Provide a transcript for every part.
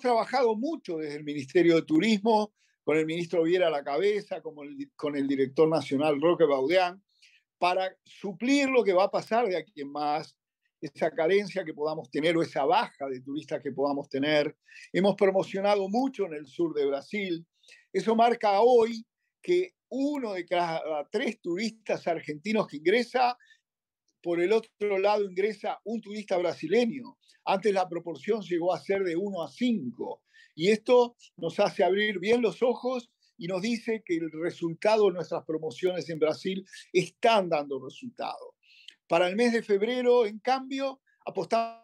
trabajado mucho desde el Ministerio de Turismo, con el ministro Viera a la cabeza, como con el director nacional Roque Baudeán, para suplir lo que va a pasar de aquí en más, esa carencia que podamos tener o esa baja de turistas que podamos tener. Hemos promocionado mucho en el sur de Brasil. Eso marca hoy que uno de cada tres turistas argentinos que ingresa, por el otro lado ingresa un turista brasileño. Antes la proporción llegó a ser de 1 a 5. Y esto nos hace abrir bien los ojos y nos dice que el resultado de nuestras promociones en Brasil están dando resultado. Para el mes de febrero, en cambio, apostamos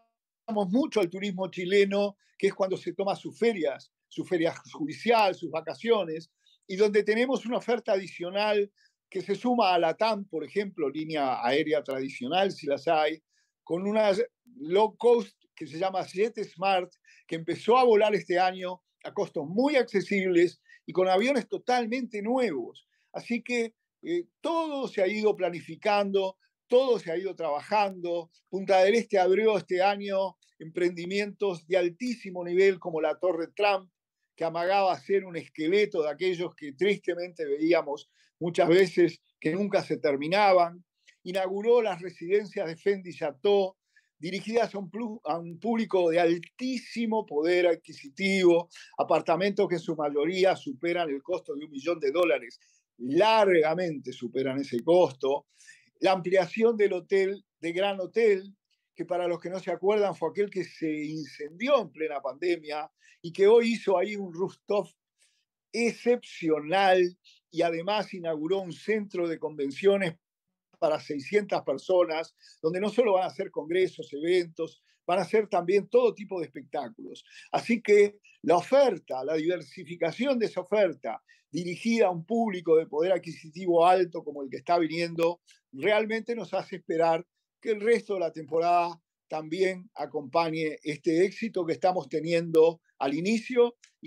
mucho al turismo chileno, que es cuando se toma sus ferias, su feria judicial, sus vacaciones, y donde tenemos una oferta adicional que se suma a la TAM, por ejemplo, línea aérea tradicional, si las hay, con una low cost que se llama Jet Smart, que empezó a volar este año a costos muy accesibles y con aviones totalmente nuevos. Así que eh, todo se ha ido planificando, todo se ha ido trabajando. Punta del Este abrió este año emprendimientos de altísimo nivel como la Torre Trump, que amagaba ser un esqueleto de aquellos que tristemente veíamos muchas veces que nunca se terminaban. Inauguró las residencias de Fendi Chateau, dirigidas a un, público de altísimo poder adquisitivo, apartamentos que en su mayoría superan el costo de un millón de dólares, largamente superan ese costo. La ampliación del hotel, de Gran Hotel, que para los que no se acuerdan fue aquel que se incendió en plena pandemia y que hoy hizo ahí un rooftop excepcional y además inauguró un centro de convenciones para 600 personas, donde no solo van a hacer congresos, eventos, van a hacer también todo tipo de espectáculos. Así que la oferta, la diversificación de esa oferta dirigida a un público de poder adquisitivo alto como el que está viniendo, realmente nos hace esperar que el resto de la temporada también acompañe este éxito que estamos teniendo al inicio y